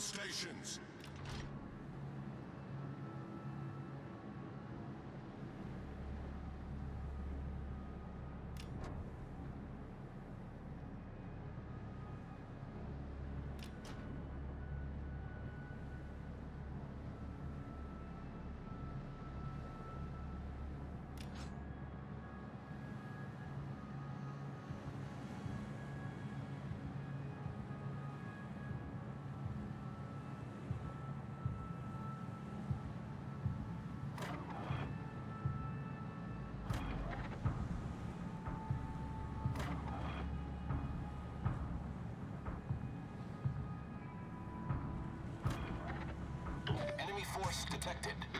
stations. Force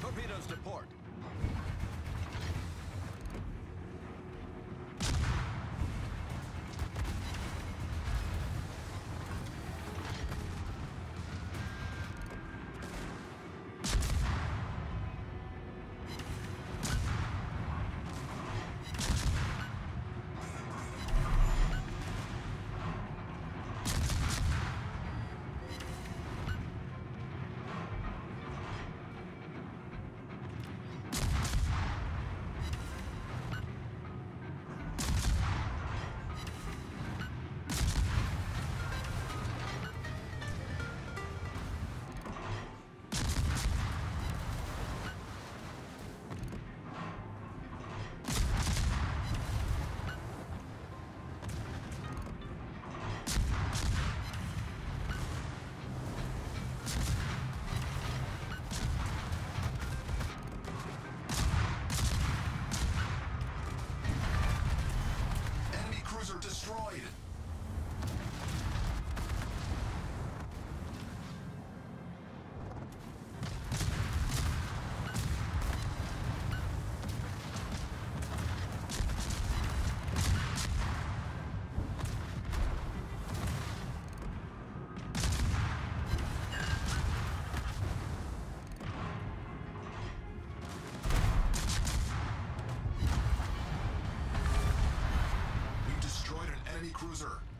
Torpedoes to port. Cruiser.